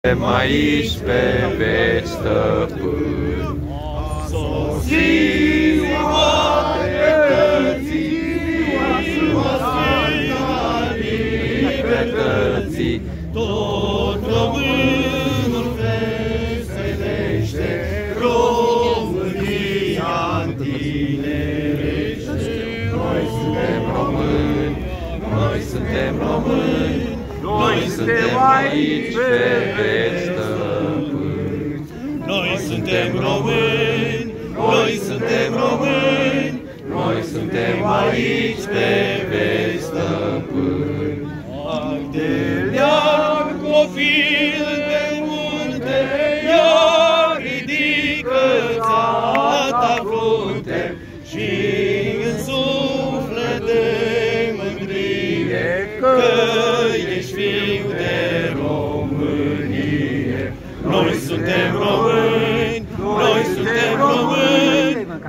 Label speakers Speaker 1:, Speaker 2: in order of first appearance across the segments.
Speaker 1: Suntem aici pe veci stăpân. Ziua dreptății, ziua sfânta libertății, tot românul veselește, România întinerește. Noi suntem români, noi suntem români, noi suntem aici pe veci stăpâni.
Speaker 2: Noi suntem români, noi suntem români,
Speaker 1: Noi suntem aici pe veci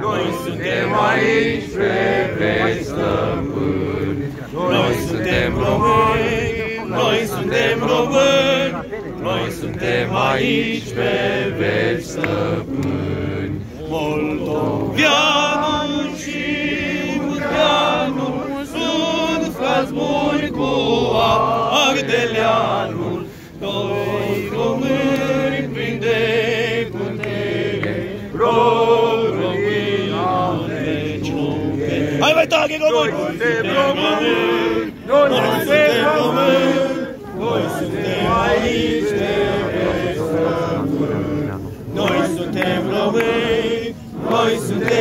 Speaker 2: noi suntem aici pe
Speaker 1: veci stăpâni.
Speaker 2: Noi suntem români, noi suntem români,
Speaker 1: Noi suntem aici pe veci stăpâni.
Speaker 2: Moldoveanul Noi suntem români, noi suntem români, noi suntem aici de veci noi suntem români, noi suntem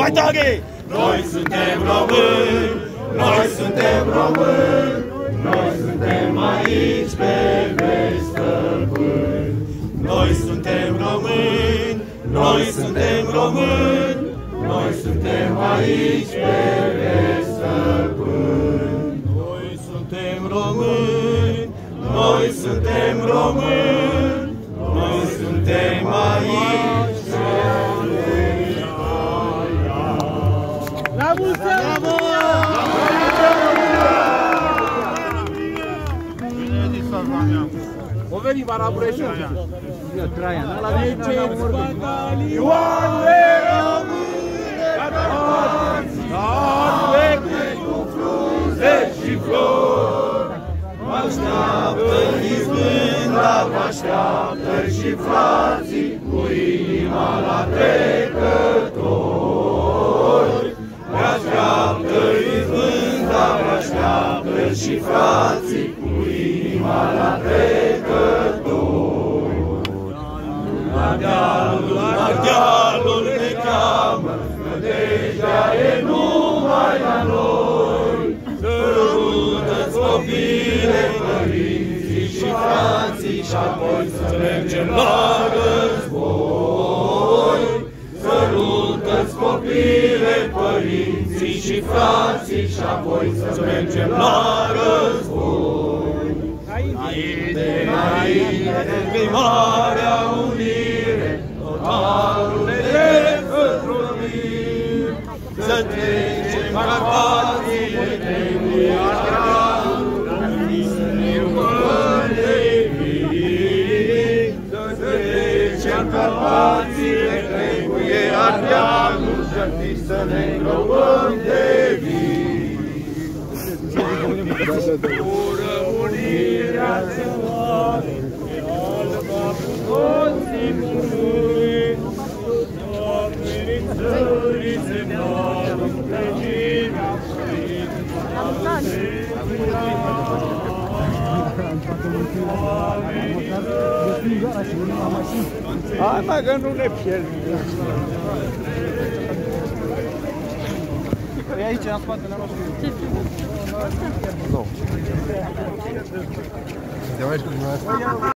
Speaker 2: Mai tare! Noi suntem români, noi suntem români, noi suntem aici pe veci stăpâni. Noi suntem români, noi suntem români, noi suntem aici pe veci stăpâni. Noi suntem români, noi suntem români, noi suntem aici Oveni va la Bureșu. Io la trecători. La dealul, la dealul ne cheamă, nădejdea e numai la noi. Sărută-ți copile, părinții și frații și apoi să mergem la război. Sărută-ți copile, părinții și frații și apoi să mergem la război. Marea unire, totalul de înfruntim, să trecem Carpațiile de Ardealul, să ne rugăm de vii. Să trecem Carpațiile, trebuie Ardealul, să fi să ne rugăm de vii. Pură unirea de
Speaker 3: Hai mă, că nu ne pierd. E aici, în spatele nostru.
Speaker 4: Suntem aici cu dumneavoastră?